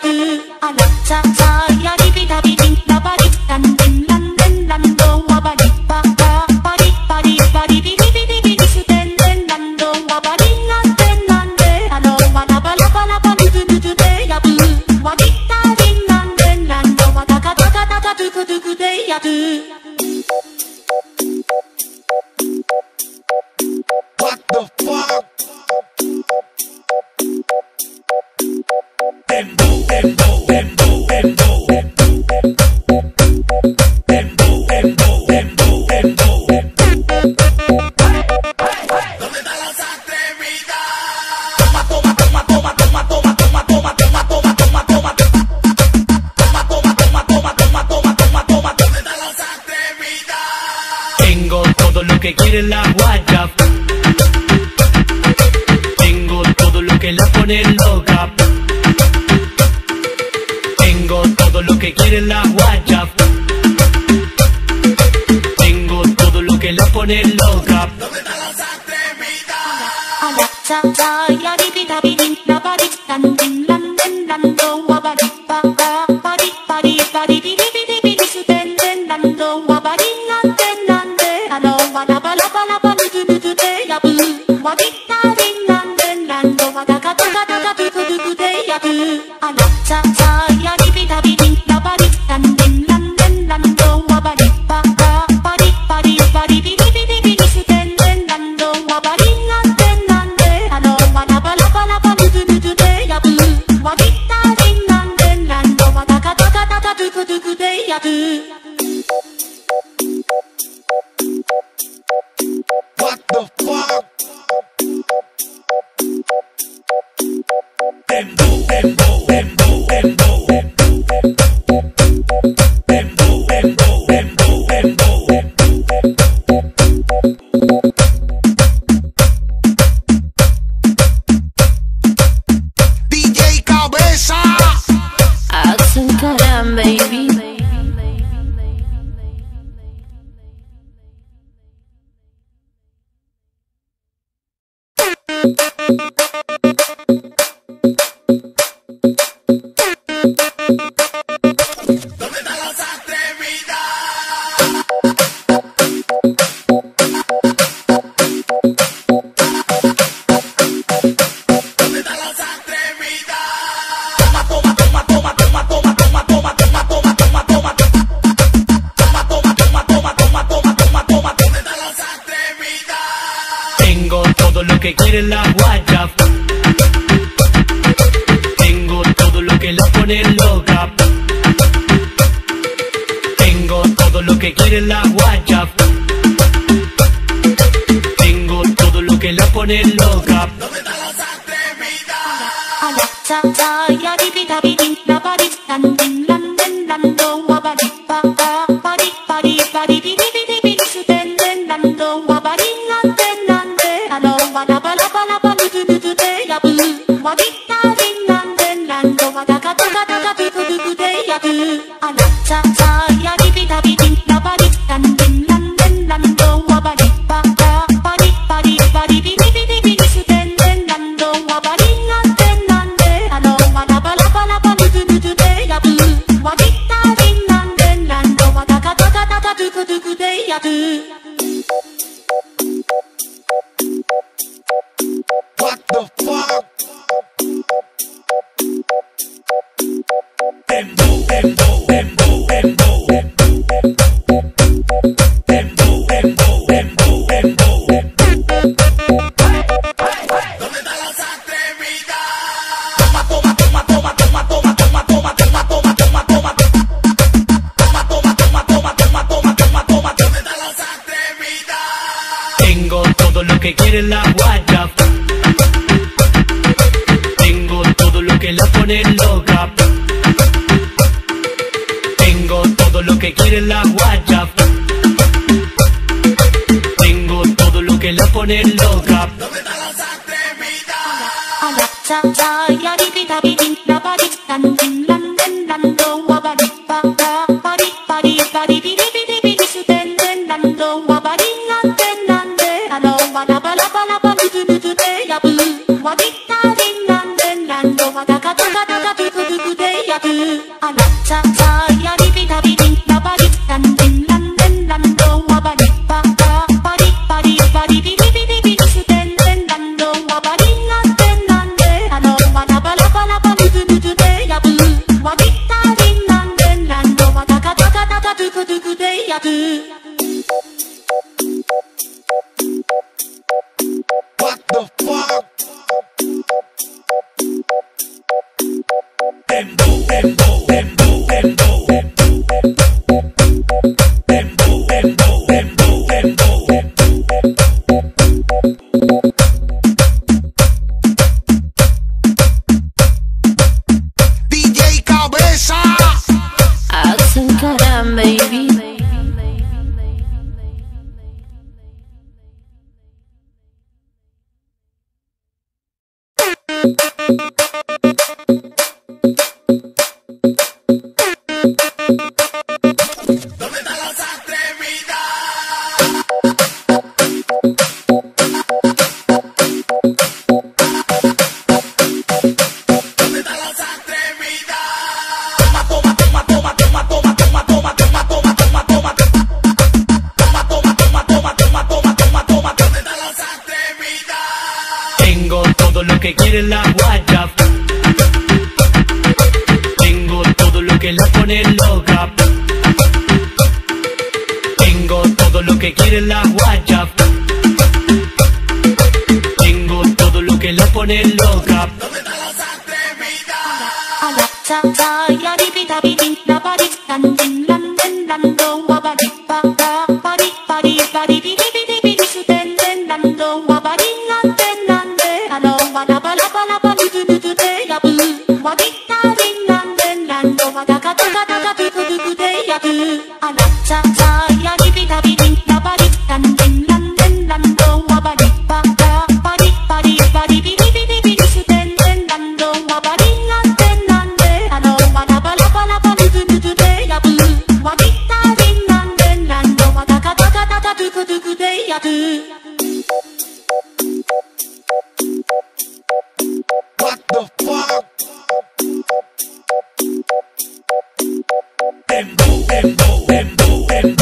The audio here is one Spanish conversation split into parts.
I love, ta, ta. Tengo todo lo que quiere la guacha. Tengo todo lo que la pone loca. I'm not a child, I'm not money loca. with a lot. la guaya. Tengo todo lo que la pone loca. Tengo todo lo que quiere la guaya. Tengo todo lo que la pone loca. ¿Dónde están las atrevidas? I got got got. dembow, dembow, dembow.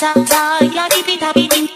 ささやきびたびに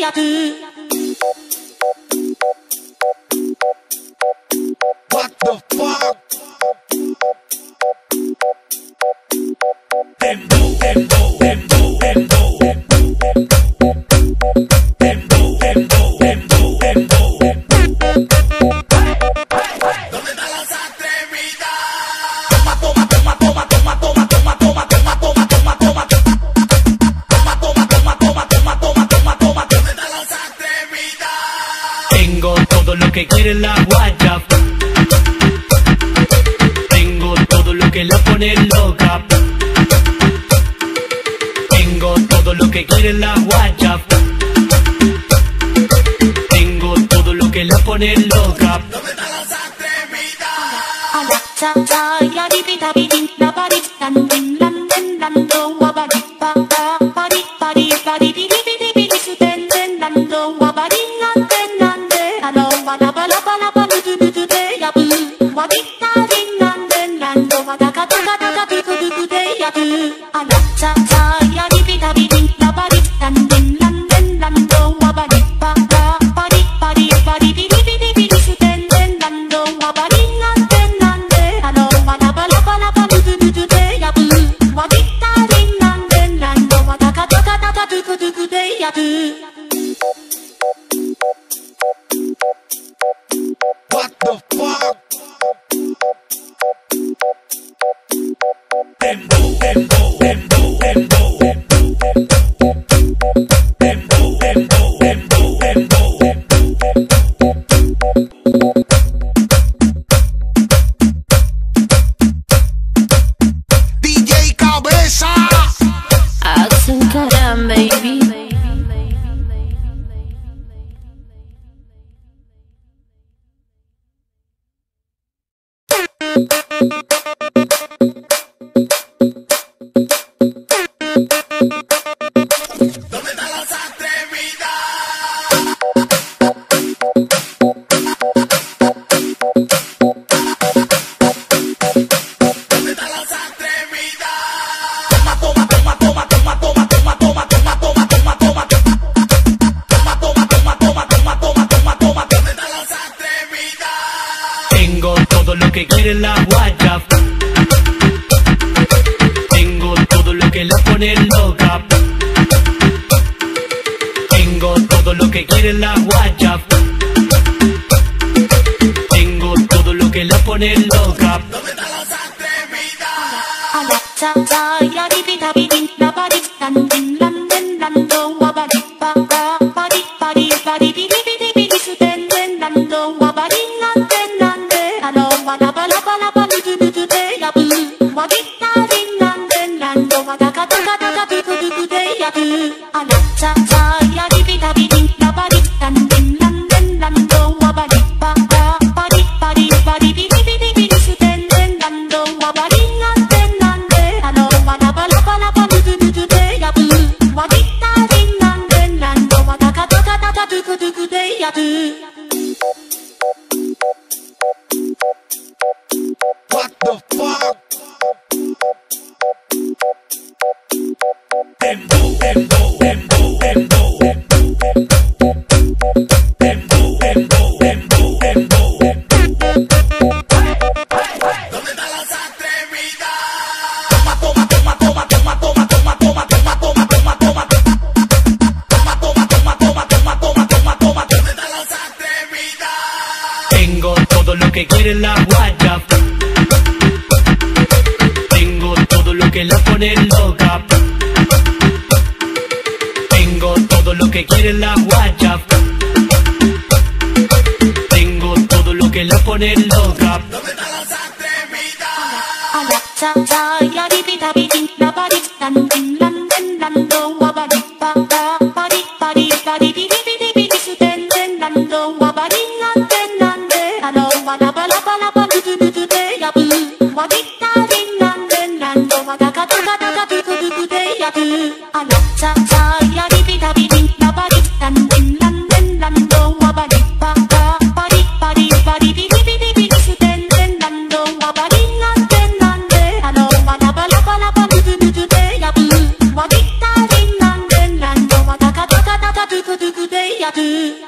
yatır. Tengo todo lo que quiere la guacha Tengo todo lo que la pone loca. Tengo todo lo que quiere la guacha Tengo todo lo que la pone loca. ¿Dónde está la zatremita? Ala No me hagas atrevida Anata, todo lo que quiere la guacha. Tengo todo lo que la pone loca. ¿Dónde las I love, love, love. ザザイラビビタビジン எனக்கு